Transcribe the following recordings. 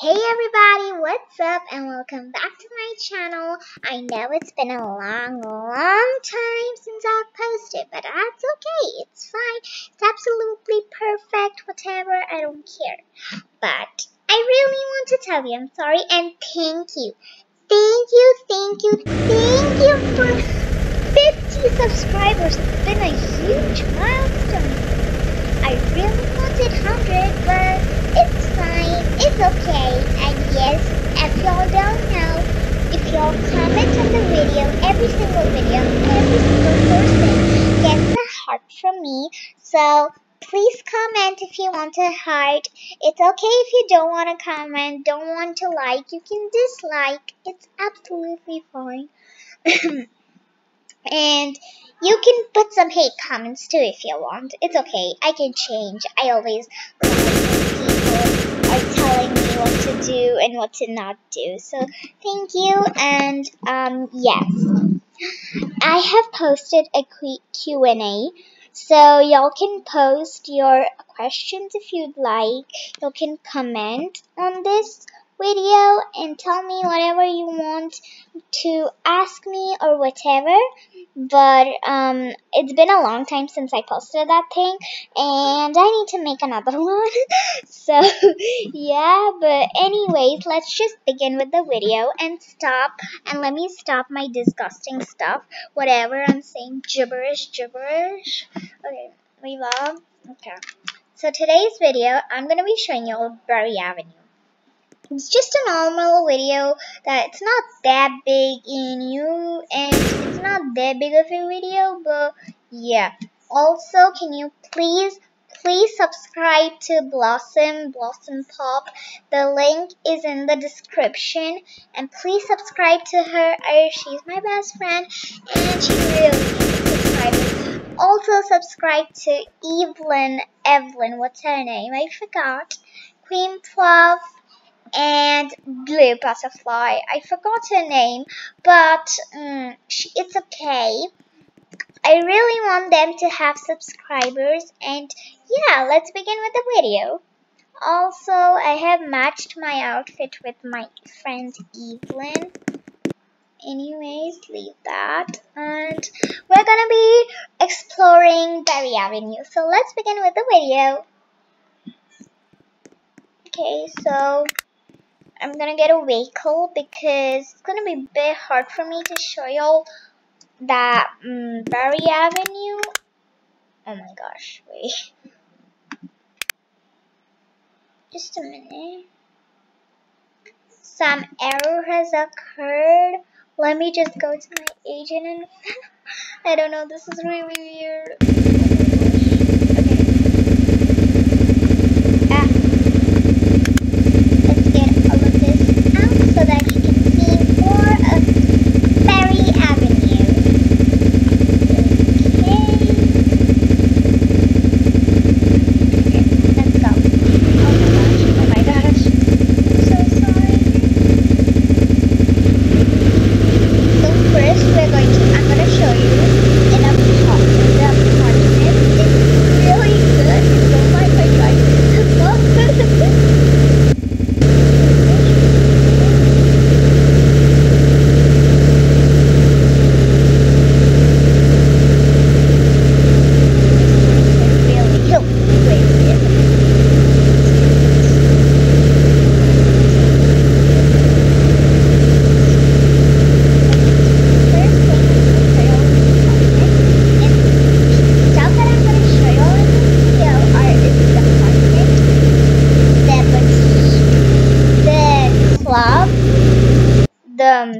Hey everybody, what's up and welcome back to my channel. I know it's been a long, long time since I've posted, but that's okay. It's fine. It's absolutely perfect, whatever. I don't care. But I really want to tell you I'm sorry and thank you. Thank you, thank you, thank you for 50 subscribers. It's been a huge milestone. I really wanted 100, but it's fine, it's okay, and yes, if y'all don't know, if y'all comment on the video, every single video, every single person gets a heart from me, so please comment if you want a heart. It's okay if you don't want to comment, don't want to like, you can dislike, it's absolutely fine. and you can put some hate comments too if you want. It's okay. I can change. I always people are telling me what to do and what to not do. So thank you and um yes. I have posted a Q&A so y'all can post your questions if you'd like. You can comment on this video and tell me whatever you want to ask me or whatever. But um it's been a long time since I posted that thing and I need to make another one. So yeah but anyways let's just begin with the video and stop and let me stop my disgusting stuff. Whatever I'm saying gibberish gibberish. Okay leave off okay. So today's video I'm gonna be showing you Berry Avenue it's just a normal video that it's not that big in you and it's not that big of a video but yeah. Also can you please please subscribe to blossom blossom pop? The link is in the description. And please subscribe to her. She's my best friend and she really subscribers also subscribe to evelyn evelyn what's her name? I forgot. Queen fluff and blue butterfly. I forgot her name, but um, she, it's okay. I really want them to have subscribers and yeah, let's begin with the video. Also, I have matched my outfit with my friend Evelyn. Anyways, leave that. And we're gonna be exploring Berry Avenue. So let's begin with the video. Okay, so I'm gonna get a vehicle because it's gonna be a bit hard for me to show y'all that um, Berry Avenue. Oh my gosh, wait. Just a minute. Some error has occurred. Let me just go to my agent and I don't know, this is really weird.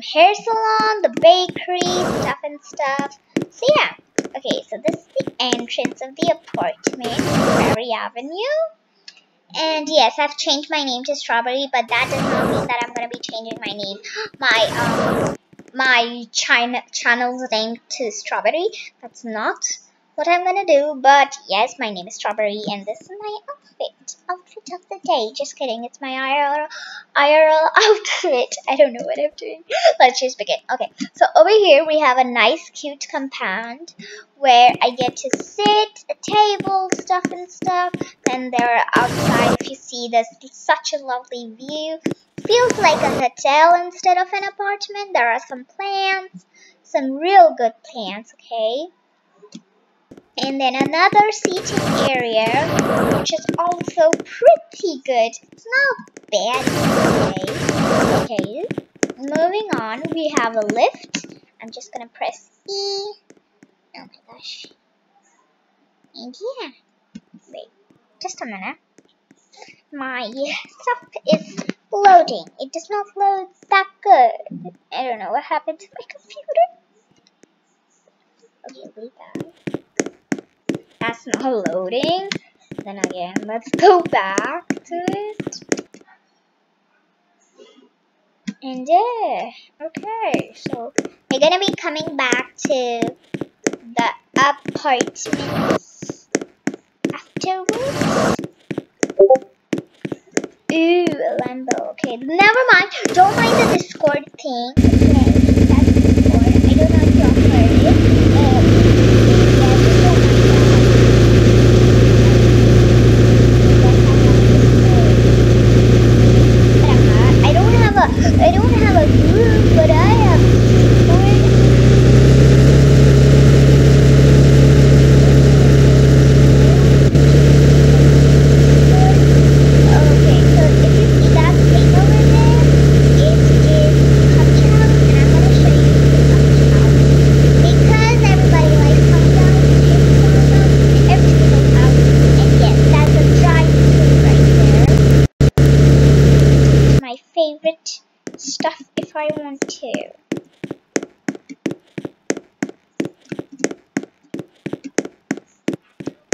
Hair salon, the bakery, stuff and stuff. So yeah. Okay, so this is the entrance of the apartment, Berry Avenue. And yes, I've changed my name to Strawberry, but that does not mean that I'm going to be changing my name, my, um, my China channel's name to Strawberry. That's not what I'm to do, but yes, my name is Strawberry, and this is my outfit. Outfit, outfit of the day. Just kidding, it's my IRL, IRL outfit. I don't know what I'm doing. Let's just begin. Okay, so over here we have a nice cute compound where I get to sit, a table, stuff and stuff. Then there are outside, if you see, there's such a lovely view. Feels like a hotel instead of an apartment. There are some plants, some real good plants, okay? And then another seating area, which is also pretty good. It's not bad today. Okay, moving on, we have a lift. I'm just gonna press E. Oh my gosh. And yeah, wait, just a minute. My stuff is loading. It does not load that good. I don't know what happened to my computer. Okay, that's not loading. Then again, let's go back to it. And there. Okay, so we're gonna be coming back to the apartments afterwards. Ooh, Lambo. Okay, never mind. Don't mind the Discord thing. Okay, that's Discord. I don't know if you all heard it. There's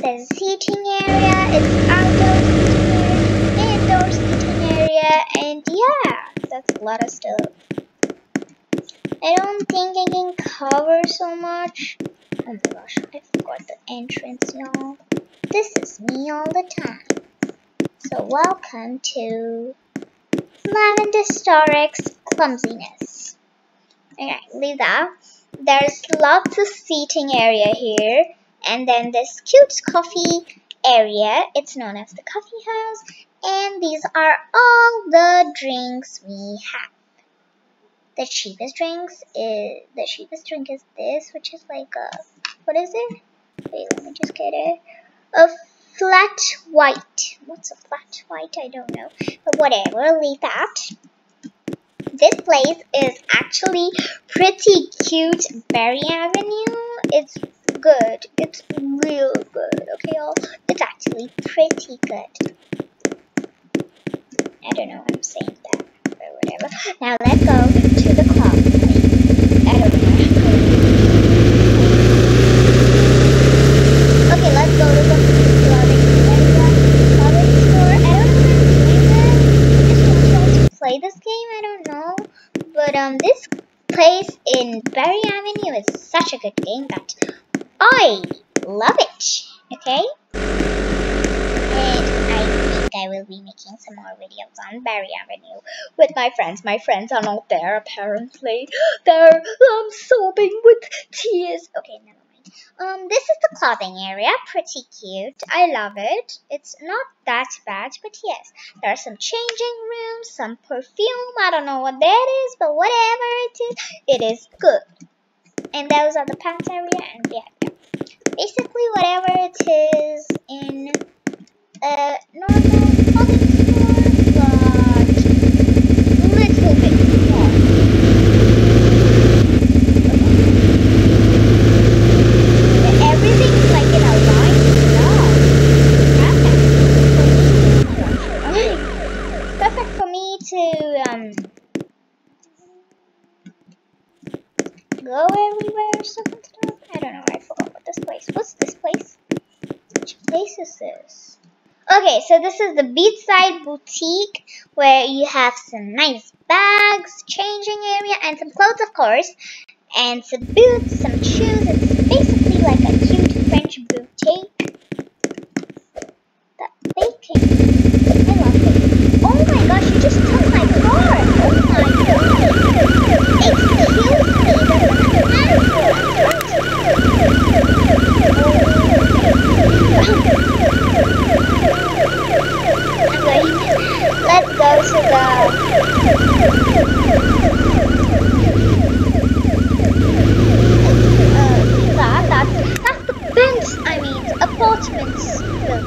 a seating area, it's outdoor seating area, indoor seating area, and yeah, that's a lot of stuff. I don't think I can cover so much. Oh my gosh, I forgot the entrance now. This is me all the time. So welcome to Lavenderstarx Clumsiness. Okay, leave that. There's lots of seating area here and then this cute coffee area. It's known as the coffee house. And these are all the drinks we have. The cheapest drinks is the cheapest drink is this, which is like a what is it? Wait, let me just get it. A flat white. What's a flat white? I don't know. But whatever, leave that. This place is actually pretty cute. Berry Avenue. It's good. It's real good, okay, y'all? It's actually pretty good. I don't know why I'm saying that, but whatever. Now let's go to the club. I don't know. Okay, let's go to the clothing clothing store. I don't know if I'm doing to play this game. I don't know, but um, this place in Berry Avenue is such a good game that I love it. Okay? And I think I will be making some more videos on Berry Avenue with my friends. My friends are not there apparently. They're um, sobbing with tears. Okay, never mind. Um, this is the clothing area. Pretty cute. I love it. It's not that bad, but yes. There are some changing rooms, some perfume. I don't know what that is, but whatever it is, it is good. And those are the pants area, and yeah basically whatever it is in a normal Okay, so this is the Beachside Boutique where you have some nice bags, changing area, and some clothes, of course, and some boots, some shoes. It's basically like a cute French boutique. That baking. I love it. Oh my gosh, you just took my car! Oh my gosh! Oh?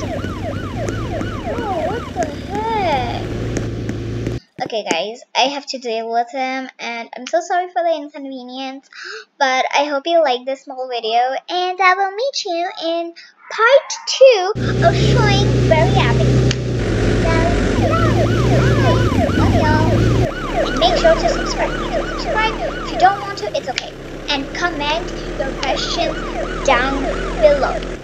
Okay, guys, I have to deal with him, and I'm so sorry for the inconvenience, but I hope you like this small video, and I will meet you in part 2 of showing. Love y'all. And make sure to subscribe. You can subscribe. If you don't want to, it's okay. And comment your questions down below.